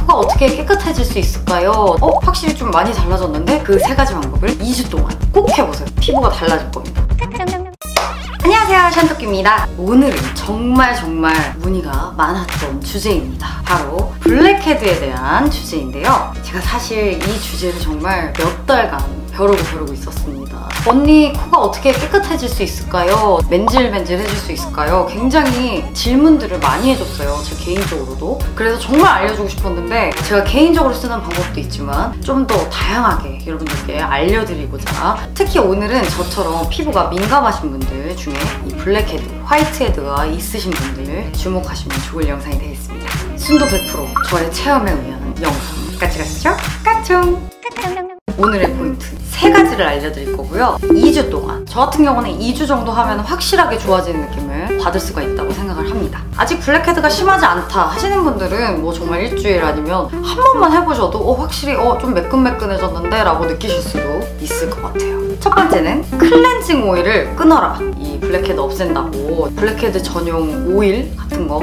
코가 어떻게 깨끗해질 수 있을까요? 어? 확실히 좀 많이 달라졌는데 그 세 가지 방법을 2주 동안 꼭 해보세요. 피부가 달라질 겁니다. 안녕하세요 샨토끼입니다 오늘은 정말 정말 문의가 많았던 주제입니다 바로 블랙헤드에 대한 주제인데요 제가 사실 이 주제를 정말 몇 달간 벼르고 벼르고 있었습니다 언니 코가 어떻게 깨끗해질 수 있을까요? 맨질맨질해질 수 있을까요? 굉장히 질문들을 많이 해줬어요 제 개인적으로도 그래서 정말 알려주고 싶었는데 제가 개인적으로 쓰는 방법도 있지만 좀 더 다양하게 여러분들께 알려드리고자 특히 오늘은 저처럼 피부가 민감하신 분들 중에 이 블랙헤드, 화이트헤드가 있으신 분들 주목하시면 좋을 영상이 되겠습니다 순도 100% 저의 체험에 의한 영상 같이 가시죠? 깡총! 오늘의 포인트 세 가지 를 알려드릴 거고요. 2주 동안 저 같은 경우는 2주 정도 하면 확실하게 좋아지는 느낌을 받을 수가 있다고 생각을 합니다. 아직 블랙헤드가 심하지 않다 하시는 분들은 뭐 정말 일주일 아니면 한 번만 해보셔도 어, 확실히 어, 좀 매끈매끈해졌는데? 라고 느끼실 수도 있을 것 같아요. 첫 번째는 클렌징 오일을 끊어라. 이 블랙헤드 없앤다고. 블랙헤드 전용 오일 같은 거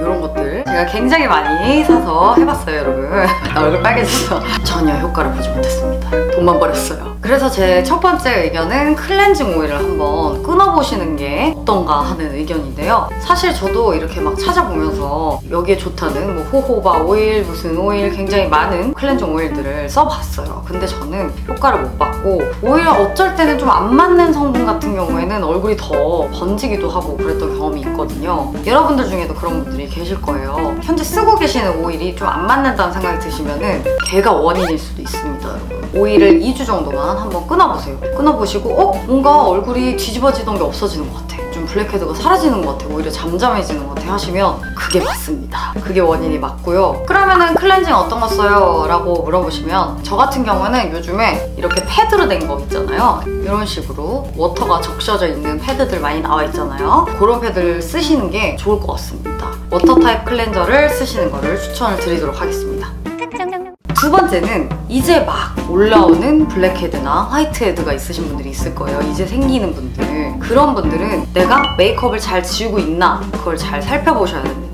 이런 것들 제가 굉장히 많이 사서 해봤어요 여러분. 나 얼굴 빨개져서. 전혀 효과를 보지 못했습니다. 돈만 버렸어요. 그래서 제 첫 번째 의견은 클렌징 오일을 한번 끊어보시는 게 어떤가 하는 의견인데요. 사실 저도 이렇게 막 찾아보면서 여기에 좋다는 뭐 호호바 오일 무슨 오일 굉장히 많은 클렌징 오일들을 써봤어요. 근데 저는 효과를 못 봤고 오히려 어쩔 때는 좀 안 맞는 성분 같은 경우에는 얼굴이 더 번지기도 하고 그랬던 경험이 있거든요. 여러분들 중에도 그런 분들이 계실 거예요. 현재 쓰고 계시는 오일이 좀 안 맞는다는 생각이 드시면 은 걔가 원인일 수도 있습니다, 여러분. 오일을 2주 정도만 한번 끊어보세요. 끊어보시고 어? 뭔가 얼굴이 뒤집어지던 게 없어지는 것 같아. 좀 블랙헤드가 사라지는 것 같아. 오히려 잠잠해지는 것 같아 하시면 그게 맞습니다. 그게 원인이 맞고요. 그러면은 클렌징 어떤 거 써요? 라고 물어보시면 저 같은 경우는 요즘에 이렇게 패드로 된 거 있잖아요. 이런 식으로 워터가 적셔져 있는 패드들 많이 나와 있잖아요. 그런 패드를 쓰시는 게 좋을 것 같습니다. 워터 타입 클렌저를 쓰시는 거를 추천을 드리도록 하겠습니다. 두 번째는 이제 막 올라오는 블랙헤드나 화이트헤드가 있으신 분들이 있을 거예요. 이제 생기는 분들. 그런 분들은 내가 메이크업을 잘 지우고 있나 그걸 잘 살펴보셔야 됩니다.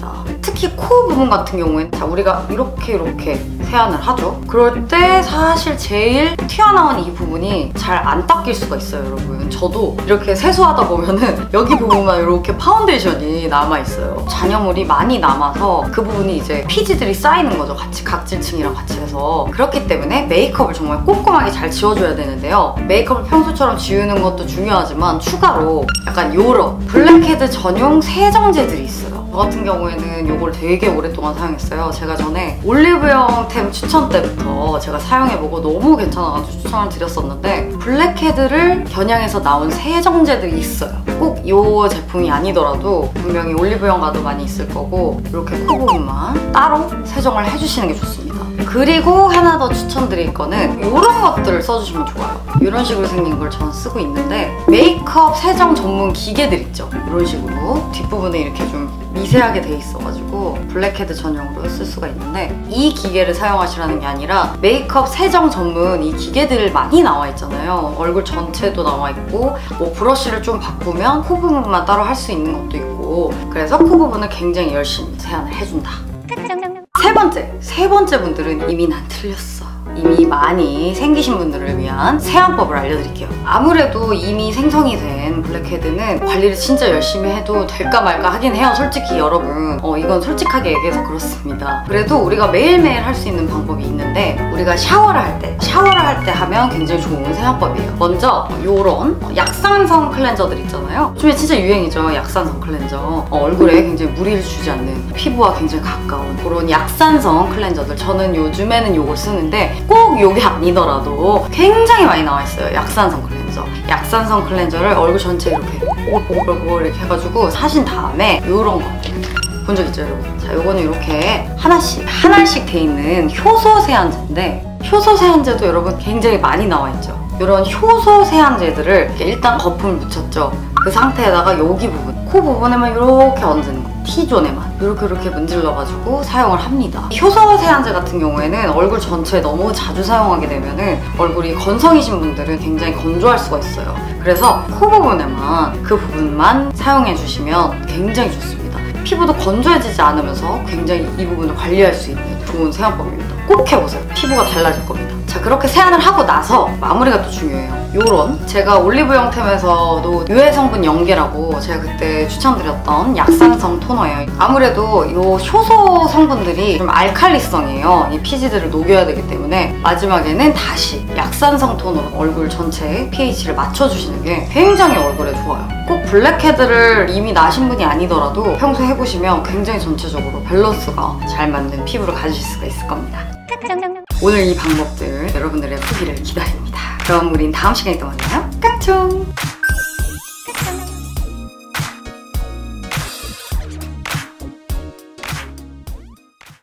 특히 코 부분 같은 경우엔 자 우리가 이렇게 이렇게 세안을 하죠. 그럴 때 사실 제일 튀어나온 이 부분이 잘 안 닦일 수가 있어요, 여러분. 저도 이렇게 세수하다 보면은 여기 부분만 이렇게 파운데이션이 남아있어요. 잔여물이 많이 남아서 그 부분이 이제 피지들이 쌓이는 거죠. 같이 각질층이랑 같이 해서. 그렇기 때문에 메이크업을 정말 꼼꼼하게 잘 지워줘야 되는데요. 메이크업을 평소처럼 지우는 것도 중요하지만 추가로 약간 요런 블랙헤드 전용 세정제들이 있어요. 저 같은 경우에는 이걸 되게 오랫동안 사용했어요. 제가 전에 올리브영템 추천 때부터 제가 사용해보고 너무 괜찮아가지고 추천을 드렸었는데 블랙헤드를 겨냥해서 나온 세정제들이 있어요. 꼭 이 제품이 아니더라도 분명히 올리브영 가도 많이 있을 거고 이렇게 코 부분만 따로 세정을 해주시는 게 좋습니다. 그리고 하나 더 추천드릴 거는 이런 것들을 써주시면 좋아요. 이런 식으로 생긴 걸 저는 쓰고 있는데 메이크업 세정 전문 기계들 있죠? 이런 식으로 뒷부분에 이렇게 좀 미세하게 돼 있어가지고 블랙헤드 전용으로 쓸 수가 있는데 이 기계를 사용하시라는 게 아니라 메이크업 세정 전문 이 기계들 많이 나와 있잖아요. 얼굴 전체도 나와 있고 뭐 브러쉬를 좀 바꾸면 코 부분만 따로 할 수 있는 것도 있고 그래서 코 부분을 굉장히 열심히 세안을 해준다. 세 번째, 세 번째 분들은 이미 난 틀렸어. 이미 많이 생기신 분들을 위한 세안법을 알려드릴게요. 아무래도 이미 생성이 된 블랙헤드는 관리를 진짜 열심히 해도 될까 말까 하긴 해요. 솔직히 여러분. 어, 이건 솔직하게 얘기해서 그렇습니다. 그래도 우리가 매일매일 할 수 있는 방법이 있는데 우리가 샤워를 할 때, 샤워를 할 때 하면 굉장히 좋은 세안법이에요. 먼저 이런 약산성 클렌저들 있잖아요. 요즘에 진짜 유행이죠. 약산성 클렌저. 어, 얼굴에 굉장히 무리를 주지 않는 피부와 굉장히 가까운 그런 약산성 클렌저들. 저는 요즘에는 이걸 쓰는데 꼭 이게 아니더라도 굉장히 많이 나와 있어요. 약산성 클렌저. 약산성 클렌저를 얼굴 전체에 이렇게 오글오글 이렇게 해가지고 사신 다음에 이런 거. 본 적 있죠, 여러분? 자, 요거는 이렇게 하나씩, 하나씩 돼 있는 효소 세안제인데 효소 세안제도 여러분 굉장히 많이 나와 있죠. 이런 효소 세안제들을 일단 거품을 묻혔죠. 그 상태에다가 여기 부분, 코 부분에만 이렇게 얹는 거. T존에만 이렇게 이렇게 문질러가지고 사용을 합니다. 효소 세안제 같은 경우에는 얼굴 전체에 너무 자주 사용하게 되면 얼굴이 건성이신 분들은 굉장히 건조할 수가 있어요. 그래서 코 부분에만 그 부분만 사용해 주시면 굉장히 좋습니다. 피부도 건조해지지 않으면서 굉장히 이 부분을 관리할 수 있는 좋은 세안법입니다. 꼭 해보세요. 피부가 달라질 겁니다. 자 그렇게 세안을 하고 나서 마무리가 또 중요해요. 요런 제가 올리브영 템에서도 유해 성분 연계라고 제가 그때 추천드렸던 약산성 토너예요. 아무래도 요 효소 성분들이 좀 알칼리성이에요. 이 피지들을 녹여야 되기 때문에 마지막에는 다시 약산성 토너로 얼굴 전체 pH를 맞춰주시는 게 굉장히 얼굴에 좋아요. 꼭 블랙헤드를 이미 나신 분이 아니더라도 평소 해보시면 굉장히 전체적으로 밸런스가 잘 맞는 피부를 가지실 수가 있을 겁니다. 오늘 이 방법들 여러분들의 후기를 기다립니다. 그럼 우린 다음 시간에 또 만나요. 깡총!